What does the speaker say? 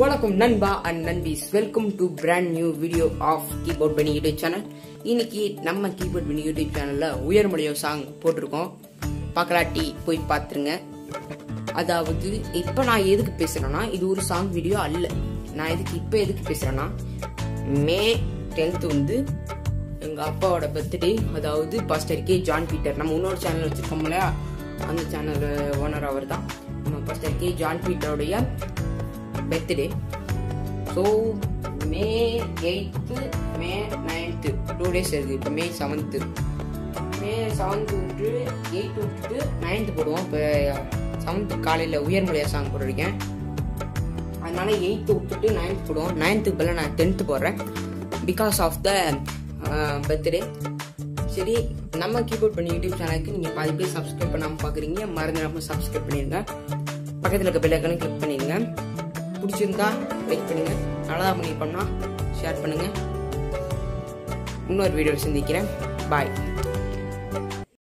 வணக்கம் நண்பா அண்ட் நண்பீஸ். Welcome to brand new video of keyboard பண்ணி யூடியூப் சேனல் இன்னைக்கு நம்ம கீபோர்ட் பண்ணி யூடியூப் சேனல்ல உயர்மொழியோ சாங் போட்டிருக்கோம். பார்க்கலாட்டி போய் பார்த்துருங்க அதாவது இப்போ நான் எதுக்கு பேசுறேன்னா இது ஒரு சாங் வீடியோ அல்ல. நான் எதுக்கு இப்போ எதுக்கு பேசுறேன்னா மே டென்த் வந்து எங்க அப்பாவோட பர்த்டே அதாவது பாஸ்டர் கே ஜான் பீட்டர் நம்ம இன்னொரு சேனல் வச்சிருக்கோம் இல்லையா? அந்த சேனல் ஓனர் அவர் தான் நம்ம pastor K John பீட்டருடைய birthday so May eighth May ninth two days இருக்குது இப்போ மே செவன்த்து மே செவன்த்து விட்டு எயித்து விட்டுட்டு நைன்த்து போடுவோம். இப்போ செவன்த்து காலையில் உயர்மொழியா சாங் போட்டிருக்கேன். அதனால எயித்து விட்டுட்டு நைன்த் போடுவோம். நைன்த்துக்கு பதிலாக நான் டென்த்து போடுறேன். பிகாஸ் ஆஃப் த பர்த்டே சரி நம்ம கீபோர்ட் பண்ணி யூடியூப் சேனலுக்கு நீங்கள் பாதி பேர் சப்ஸ்கிரைப் பண்ணாமல் பார்க்குறீங்க மறந்துடாமல் சப்ஸ்கிரைப் பண்ணிடுங்க பக்கத்தில் இருக்க பெல்லைக்கனும் கிளிக் பண்ணிடுங்க பிடிச்சிருந்தா லைக் பண்ணுங்கள் நல்லா பண்ணியிருப்போம்னா ஷேர் பண்ணுங்கள் இன்னொரு வீடியோவில் சந்திக்கிறேன். பாய்